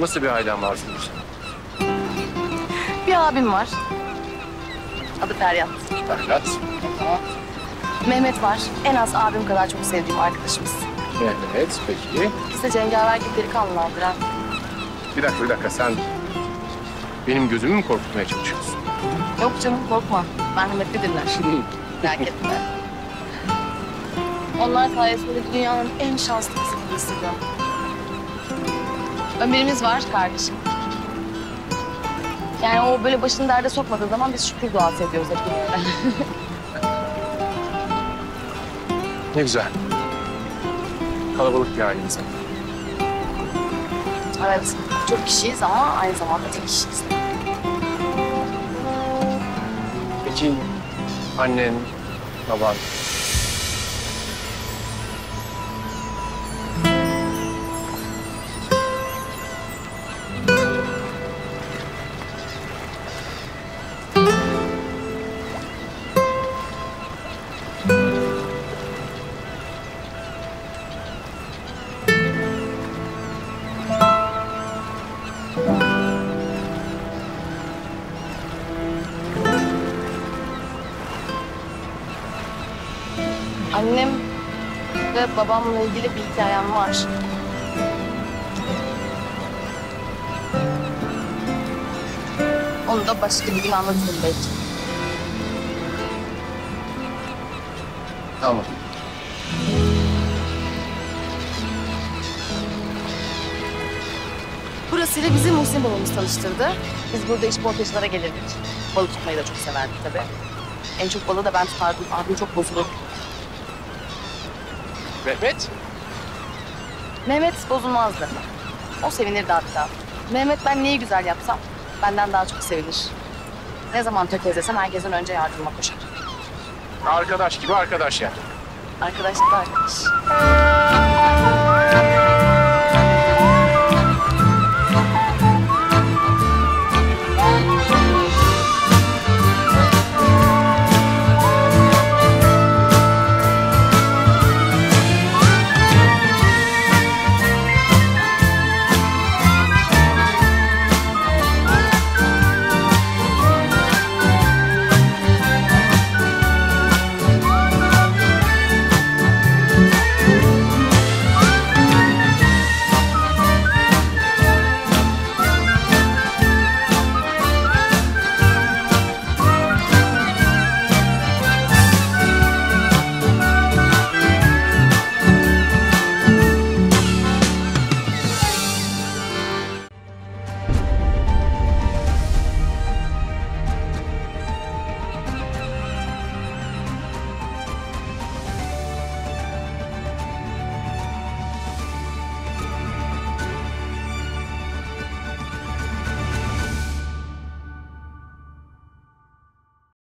Nasıl bir ailen var senin? Bir abim var. Adı Feryat. Ferhat. Mehmet var. En az abim kadar çok sevdiğim arkadaşımız. Mehmet peki. Biz de cengaver gibi delikanlılardır ha. Bir dakika bir dakika sen benim gözümü mü korkutmaya çalışıyorsun? Yok canım korkma. Merhametlidirler. Merak etme. Onlar sayesinde dünyanın en şanslı kızı gibi hissediyorum. Ömer'imiz var kardeşim. Yani o böyle başını derde sokmadığı zaman biz şükür duası ediyoruz hep birlikte. Ne güzel. Kalabalık bir aileniz. var. evet, çok kişiyiz ama aynı zamanda tek kişiyiz. Peki annen, baban, Annem ve babamla ilgili bir hikayem var. Onu da başka bir gün anlatırım belki. Tamam. Burasıyla bizi Muhsin babamız tanıştırdı. Biz burada iş portacılara gelirdik. Balık tutmayı da çok severdik tabii. En çok balığı da ben tutardım. Abim çok bozulur. Mehmet? Mehmet bozulmazdı. O sevinirdi hatta. Mehmet ben neyi güzel yapsam benden daha çok sevinir. Ne zaman tökezlesem herkesten önce yardıma koşar. Arkadaş gibi arkadaş yani. Arkadaşlık da arkadaş.